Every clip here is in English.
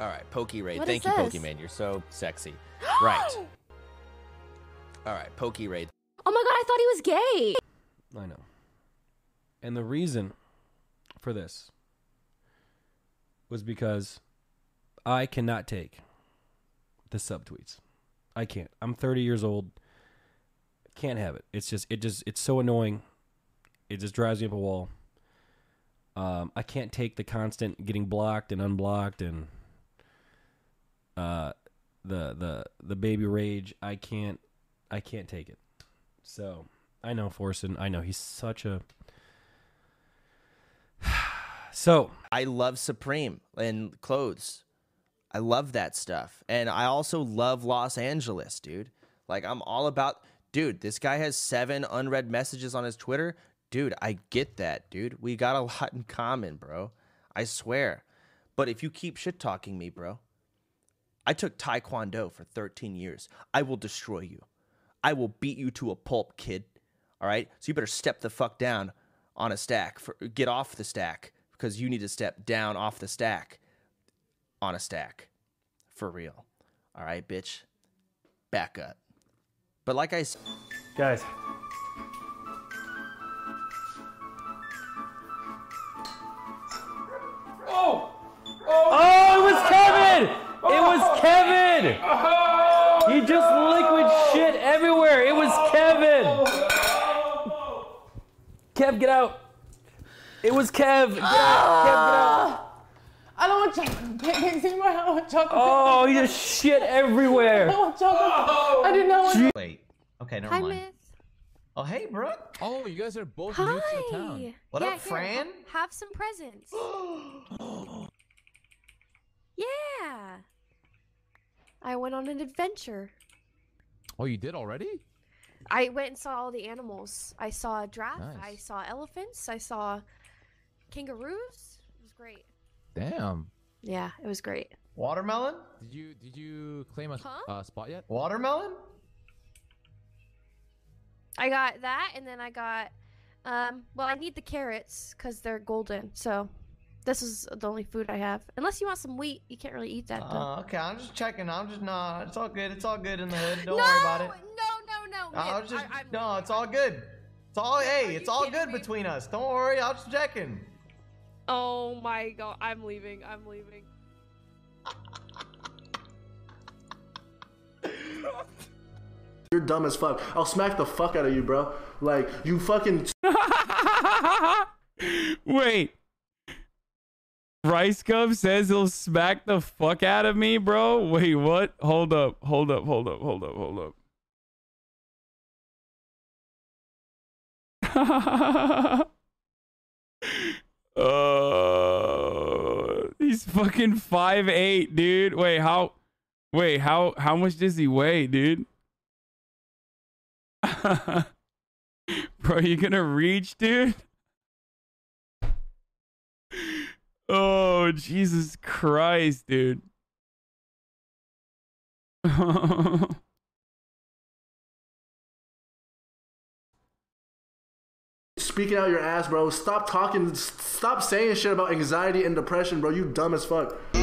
All right, Poki Raid. What Thank you, this? Pokemon. You're so sexy. right. All right, Poki Raid. Oh my god, I thought he was gay. I know. And the reason for this was because I cannot take the subtweets. I can't. I'm 30 years old. Can't have it. It's just it just it's so annoying. It just drives me up a wall. Um, I can't take the constant getting blocked and unblocked and uh the the the baby rage. I can't I can't take it. So I know Forson. I know he's such a. so I love Supreme and clothes. I love that stuff. And I also love Los Angeles, dude. Like I'm all about dude, this guy has 7 unread messages on his Twitter. Dude, I get that, dude. We got a lot in common, bro. I swear. But if you keep shit talking me, bro, I took Taekwondo for 13 years. I will destroy you. I will beat you to a pulp, kid. All right? So you better step the fuck down on a stack. For, get off the stack because you need to step down off the stack on a stack. For real. All right, bitch? Back up. But like I said, guys, Kev, get out. It was Kev. Get out. Kev, get out. I don't want chocolate pancakes anymore. I don't want chocolate Oh, he just shit everywhere. I everywhere. don't want chocolate. I did not want Wait. Okay, never Hi, mind. Myth. Oh, hey, Brooke. Oh, you guys are both new to the town. What yeah, up, here, Fran? ha- Have some presents. yeah. I went on an adventure. Oh, you did already? I went and saw all the animals. I saw a giraffe. I saw elephants. I saw kangaroos. It was great. Damn. Yeah, it was great. Watermelon? Did you did you claim a Huh? uh, spot yet? Watermelon? I got that, and then I got, um, well, I need the carrots because they're golden. So, this is the only food I have. Unless you want some wheat, you can't really eat that. though. Uh, okay, I'm just checking. I'm just nah. It's all good. It's all good in the hood. Don't no, worry about it. No, no, no. I Myth, was just I- I'm no. It's all good. It's all hey. It's all good me? between us. Don't worry. I was just checking. Oh my god, I'm leaving. I'm leaving. You're dumb as fuck. I'll smack the fuck out of you, bro. Like, you fucking Wait. Rice Cub says he'll smack the fuck out of me, bro. Wait, what? Hold up, hold up, hold up, hold up, hold up. uh, he's fucking five eight, dude. Wait, how? Wait, how? How much does he weigh, dude? Bro, you gonna reach, dude? Oh, Jesus Christ, dude. speaking out your ass, bro. Stop talking. Stop saying shit about anxiety and depression, bro. You dumb as fuck.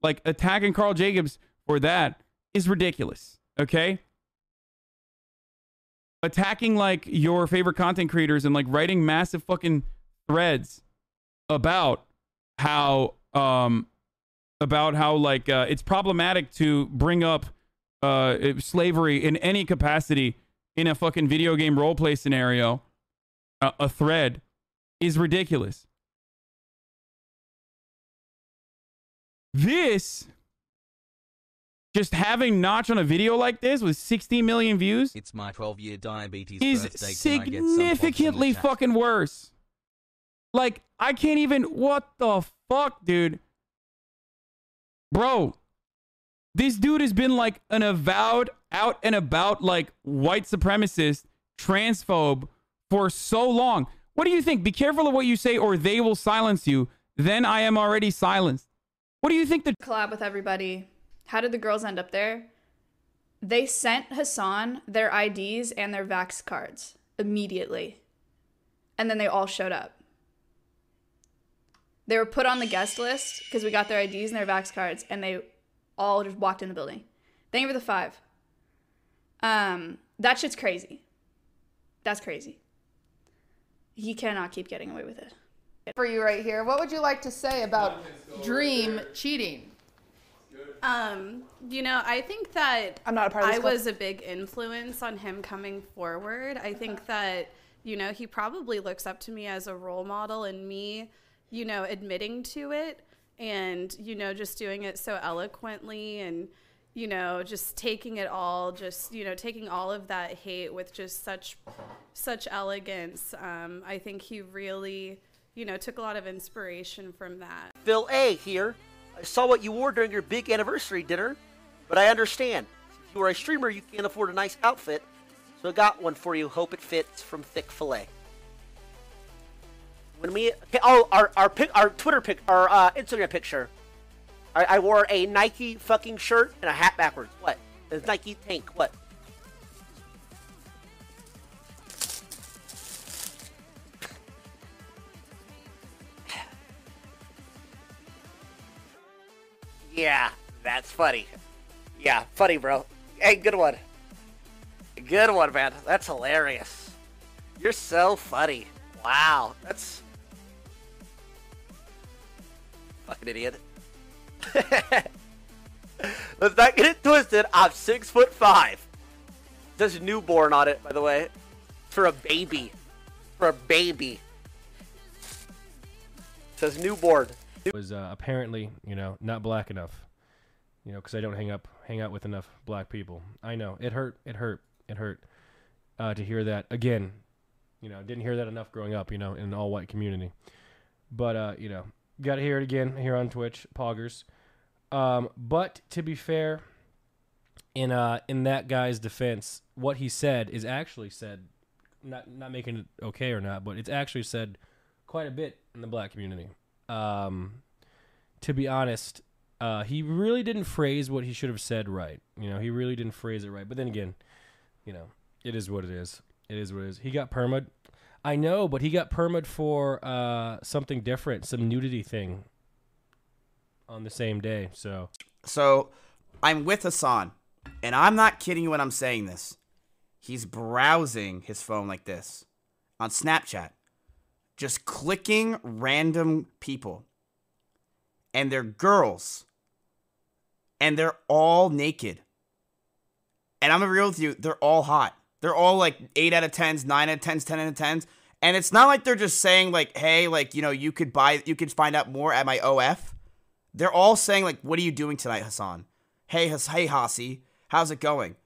like attacking Karl Jacobs for that is ridiculous. Okay. Attacking like your favorite content creators and like writing massive fucking threads about how um about how like uh, it's problematic to bring up uh slavery in any capacity in a fucking video game roleplay scenario a, a thread is ridiculous. This just having Notch on a video like this with 60 million views It's my 12 year diabetes is birthday. Can I get some pods in the significantly fucking worse. Like, I can't even. What the fuck, dude? Bro, this dude has been like an avowed, out and about, like, white supremacist, transphobe for so long. What do you think? Be careful of what you say, or they will silence you. Then I am already silenced. What do you think the collab with everybody. How did the girls end up there? They sent Hasan their IDs and their Vax cards immediately. And then they all showed up. They were put on the guest list because we got their IDs and their Vax cards, and they all just walked in the building. Thank you for the five. Um, that shit's crazy. That's crazy. He cannot keep getting away with it. For you right here. What would you like to say about Dream cheating? Um, you know, I think that I'm not a part of this I club. was a big influence on him coming forward. I think that, you know, he probably looks up to me as a role model and me, you know, admitting to it and, you know, just doing it so eloquently and, you know, just taking it all, just, you know, taking all of that hate with just such such elegance. Um, I think he really, you know, took a lot of inspiration from that. Phil A here. I saw what you wore during your big anniversary dinner, but I understand. If you are a streamer, you can't afford a nice outfit, so I got one for you. Hope it fits from Thick Filet. When we okay, oh our our pic our Twitter pic our uh, Instagram picture, I, I wore a Nike fucking shirt and a hat backwards. What? A Nike tank. What? Yeah, that's funny. Yeah, funny, bro. Hey, good one. Good one, man. That's hilarious. You're so funny. Wow, that's fucking idiot. Let's not get it twisted. I'm six foot five. There's newborn on it, by the way. For a baby. For a baby. says newborn. was uh, apparently, you know, not black enough. You know, because I don't hang up, hang out with enough black people. I know it hurt, it hurt, it hurt uh, to hear that again. You know, didn't hear that enough growing up. You know, in an all-white community. But uh, you know, got to hear it again here on Twitch, Poggers. Um, but to be fair, in uh, in that guy's defense, what he said is actually said, not not making it okay or not, but it's actually said quite a bit in the black community. Um, to be honest, uh, he really didn't phrase what he should have said right. You know, he really didn't phrase it right. But then again, you know, it is what it is. It is what it is. He got permad. I know, but he got permad for uh, something different, some nudity thing on the same day. So So I'm with Hasan, and I'm not kidding you when I'm saying this. He's browsing his phone like this on Snapchat, just clicking random people. And they're girls. And they're all naked. And I'm gonna be real with you, they're all hot. They're all like 8 out of 10s, 9 out of 10s, 10 out of 10s. And it's not like they're just saying, like, hey, like, you know, you could buy, you could find out more at my OF. They're all saying, like, what are you doing tonight, Hasan? Hey, Has- hey, Hasi, how's it going?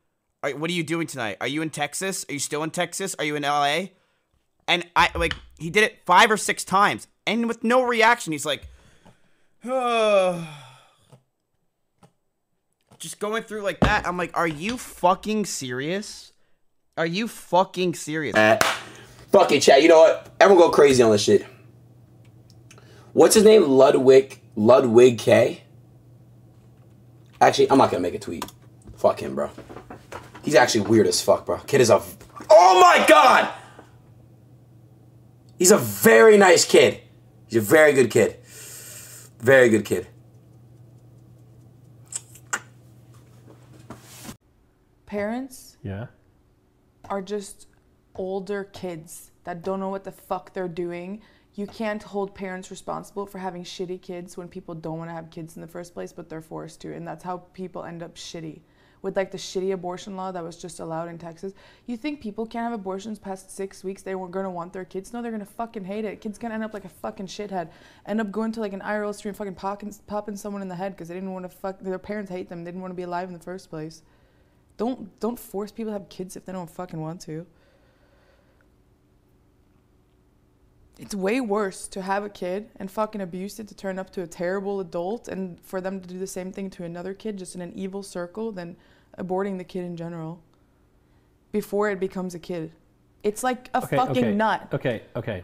Are, what are you doing tonight? Are you in Texas? Are you still in Texas? Are you in LA? And I, like, he did it five or six times. And with no reaction, he's like, "Oh." just going through like that. I'm like, are you fucking serious? Are you fucking serious? Fuck it, chat. You know what? Everyone go crazy on this shit. What's his name? Ludwig Ludwig K. Actually, I'm not gonna make a tweet. Fuck him, bro. He's actually weird as fuck, bro. Kid is a. Oh my god. He's a very nice kid. He's a very good kid. Very good kid. Parents yeah. Are just older kids that don't know what the fuck they're doing. You can't hold parents responsible for having shitty kids when people don't want to have kids in the first place, but they're forced to. And that's how people end up shitty. With like the shitty abortion law that was just allowed in Texas. You think people can't have abortions past six weeks? They weren't gonna want their kids? No, they're gonna fucking hate it. Kids gonna end up like a fucking shithead. End up going to like an IRL stream, fucking popping, popping someone in the head because they didn't want to fuck. Their parents hate them. They didn't want to be alive in the first place. Don't don't force people to have kids if they don't fucking want to. It's way worse to have a kid and fucking abuse it to turn up to a terrible adult and for them to do the same thing to another kid just in an evil circle than aborting the kid in general before it becomes a kid. It's like a okay, fucking okay, nut. Okay, okay.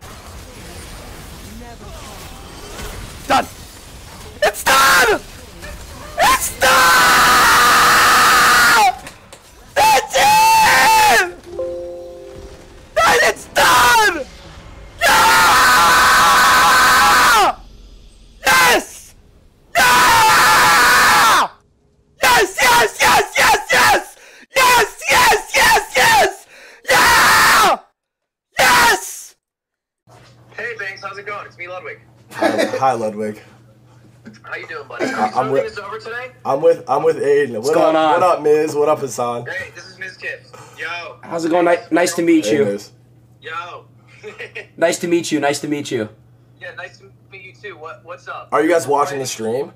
Hi, hi, Ludwig. How you doing, buddy? I- Are you I'm with- over today? I'm with I'm with Adin. What going up, on? What up, Miz? What up, Hasan? Hey, this is Mizkif. Yo. How's it going? Ni- nice to meet Hey, you. Miz. Yo. Nice to meet you. Nice to meet you. Yeah, nice to meet you too. What What's up? Are you guys watching the stream?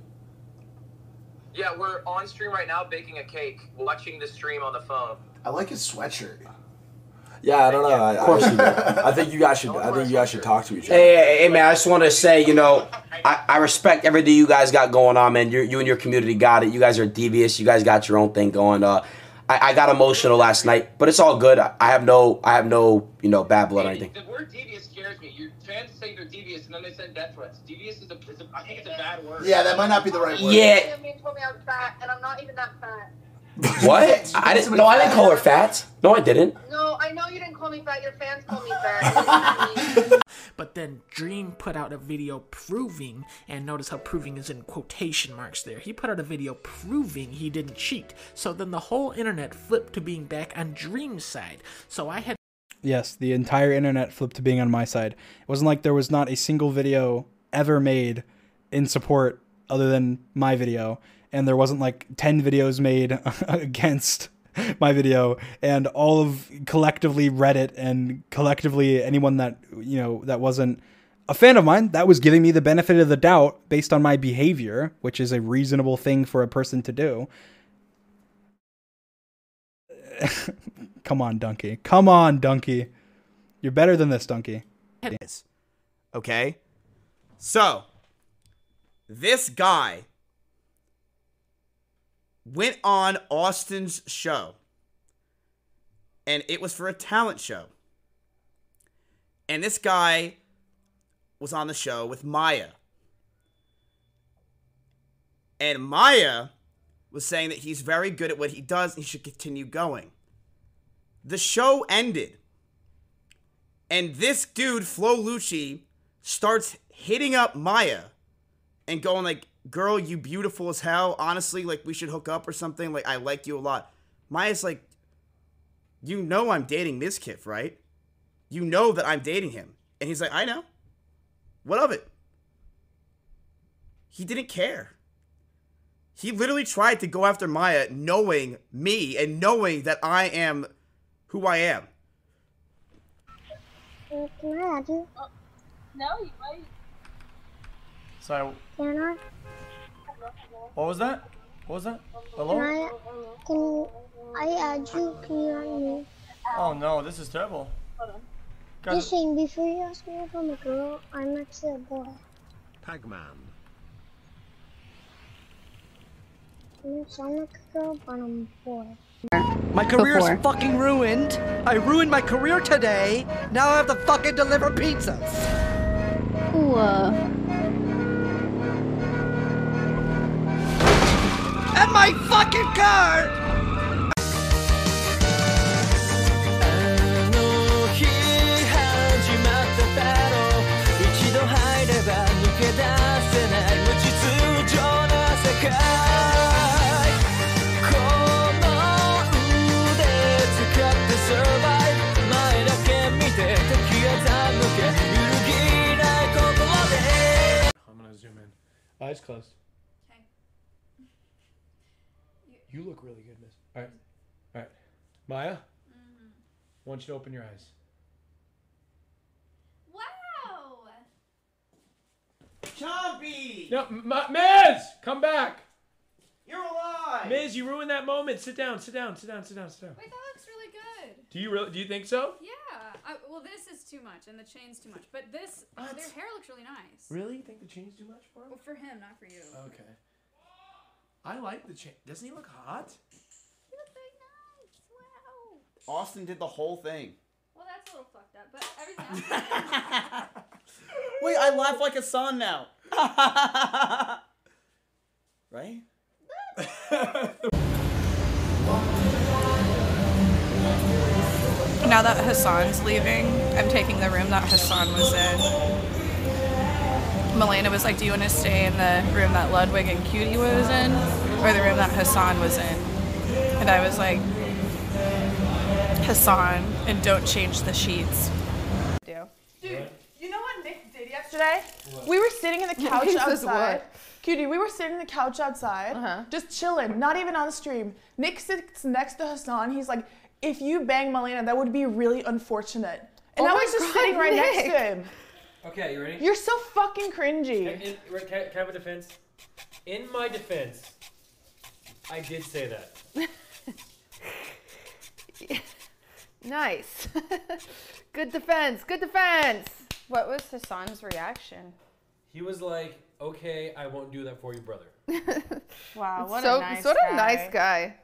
Yeah, we're on stream right now baking a cake, watching the stream on the phone. I like his sweatshirt. Yeah, I don't know. I, Of course I, you do. I think you guys should. I think you guys should talk to each other. Hey, hey, hey, man! I just want to say, you know, I, I respect everything you guys got going on, man. You, you and your community got it. You guys are devious. You guys got your own thing going. Uh, I, I got emotional last night, but it's all good. I, I have no, I have no, you know, bad blood or anything. The word devious scares me. Your fans say they're devious, and then they send death threats. Devious is a, is a I think it's a bad word. Yeah, that might not be the right word. Yeah. told me I'm fat, and I'm not even that fat. What? I didn't. No, I didn't call her fat. No, I didn't. No, I know you didn't call me fat. Your fans called me fat. But then Dream put out a video proving, and notice how proving is in quotation marks there. He put out a video proving he didn't cheat. So then the whole internet flipped to being back on Dream's side. So I had Yes, the entire internet flipped to being on my side. It wasn't like there was not a single video ever made in support other than my video, and there wasn't like 10 videos made against my video, and all of collectively Reddit and collectively anyone that, you know, that wasn't a fan of mine, that was giving me the benefit of the doubt based on my behavior, which is a reasonable thing for a person to do. Come on, Donkey. Come on, Donkey. You're better than this, Donkey. Okay? So, this guy went on Austin's show, and it was for a talent show. And this guy was on the show with Maya. And Maya was saying that he's very good at what he does and he should continue going. The show ended. And this dude, Flo Lucci, starts hitting up Maya and going like, girl, you beautiful as hell. Honestly, like we should hook up or something. Like I like you a lot. Maya's like, you know I'm dating this kid, right? You know that I'm dating him. And he's like, I know. What of it? He didn't care. He literally tried to go after Maya knowing me and knowing that I am who I am. Can I add you? Oh, no, you might. Sorry, Can I? What was that? What was that? Hello? Can Hello? I? Can? I add you? Can you add me? Oh no, this is terrible. God, Hey Shane, before you ask me if I'm a girl, I'm actually a boy. Pac-Man. I don't sound like a girl, but I'm a boy. My career's Before. fucking ruined. I ruined my career today. Now I have to fucking deliver pizzas. Ooh, uh, And my fucking car! I'm gonna zoom in. Eyes closed. You look really good, Miss. All right, all right. Maya, mm-hmm. I want you to open your eyes. Wow. Chompy! No, M- M- Miz, come back. You're alive. Miz, you ruined that moment. Sit down. Sit down. Sit down. Sit down. Sit down. Wait, that looks really good. Do you really? Do you think so? Yeah. I, well, this is too much, and the chain's too much. But this, their hair looks really nice. Really? You think the chain's too much for him? Well, for him, not for you. Okay. I like the chain. Doesn't he look hot? You look very nice. Wow. Austin did the whole thing. Well, that's a little fucked up, but everything else. Wait, I laugh like a son now. right? Now that Hasan's leaving, I'm taking the room that Hasan was in. Melina was like, Do you want to stay in the room that Ludwig and QT was in, or the room that Hasan was in? And I was like, Hasan, and don't change the sheets. Do. Dude, you know what Nick did yesterday? yesterday? We were sitting in the couch outside. QT, we were sitting in the couch outside, Uh-huh. just chilling, not even on stream. Nick sits next to Hasan. He's like, if you bang Melina, that would be really unfortunate. And Oh I was just God, sitting right next Nick. to him. Okay, you ready? You're so fucking cringy. In, in, can, can I have a defense? In my defense, I did say that. Nice. good defense. Good defense. What was Hasan's reaction? He was like, "Okay, I won't do that for you, brother." Wow, what a so, nice what a guy. nice guy.